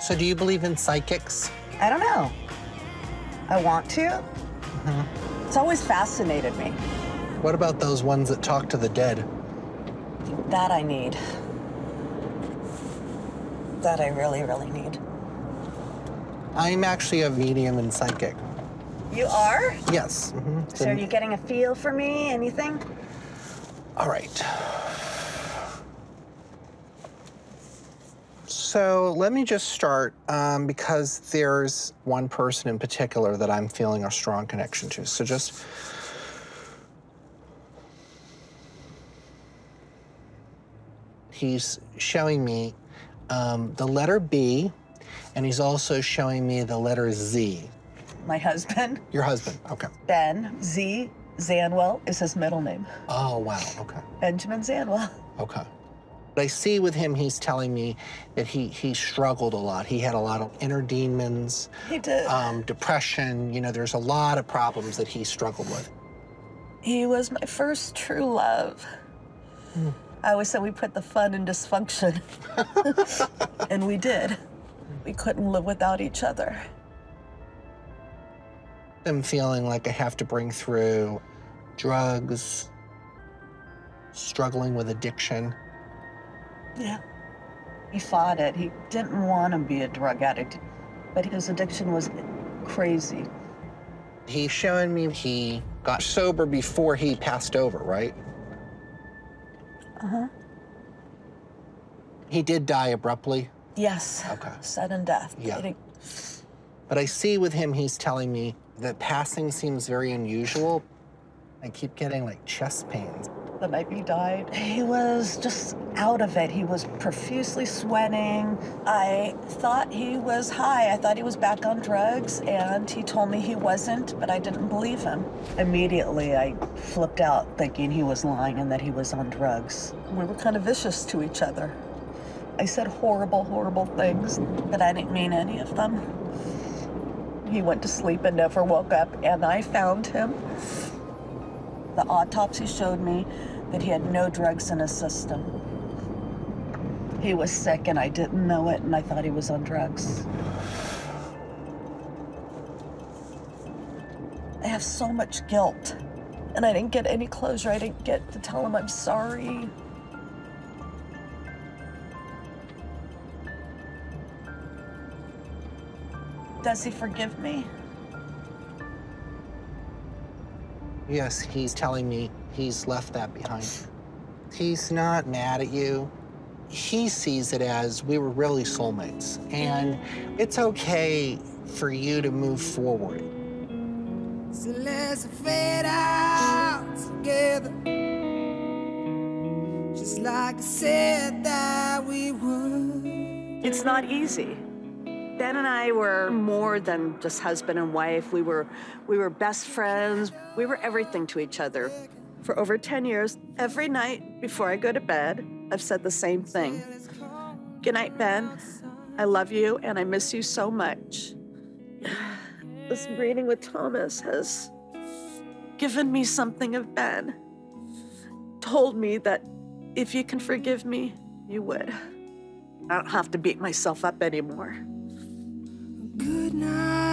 So do you believe in psychics? I don't know. I want to. Mm-hmm. It's always fascinated me. What about those ones that talk to the dead? That I need. That I really, really need. I'm actually a medium and psychic. You are? Yes. mhm. So are you getting a feel for me? Anything? All right. So let me just start um, because there's one person in particular that I'm feeling a strong connection to. So just. He's showing me um, the letter B, and he's also showing me the letter Z. My husband, Your husband, okay. Ben Z. Zanwell, is his middle name. Oh, wow, okay. Benjamin Zanwell. Okay. I see with him, he's telling me that he, he struggled a lot. He had a lot of inner demons, He did. um, depression. You know, there's a lot of problems that he struggled with. He was my first true love. I always said we put the fun in dysfunction. and we did. We couldn't live without each other. I'm feeling like I have to bring through drugs, struggling with addiction. Yeah. He fought it. He didn't want to be a drug addict, but his addiction was crazy. He's showing me he got sober before he passed over, right? Uh huh. He did die abruptly, Yes. Okay. Sudden death. Yeah. It- but I see with him, he's telling me that passing seems very unusual. I keep getting like chest pains. The night he died, he was just out of it. He was profusely sweating. I thought he was high. I thought he was back on drugs, and he told me he wasn't, but I didn't believe him. Immediately, I flipped out thinking he was lying and that he was on drugs. We were kind of vicious to each other. I said horrible, horrible things, but I didn't mean any of them. He went to sleep and never woke up, and I found him. The autopsy showed me that he had no drugs in his system. He was sick and I didn't know it, and I thought he was on drugs. I have so much guilt, and I didn't get any closure. I didn't get to tell him I'm sorry. Does he forgive me? Yes, he's telling me he's left that behind. He's not mad at you. He sees it as we were really soulmates, and it's okay for you to move forward. So let's fade out together. Just like I said that we would. It's not easy. Ben and I were more than just husband and wife. We were we were best friends. We were everything to each other. For over 10 years, every night before I go to bed, I've said the same thing. Good night, Ben. I love you and I miss you so much. This reading with Thomas has given me something of Ben. Told me that if you can forgive me, you would. I don't have to beat myself up anymore. Good night.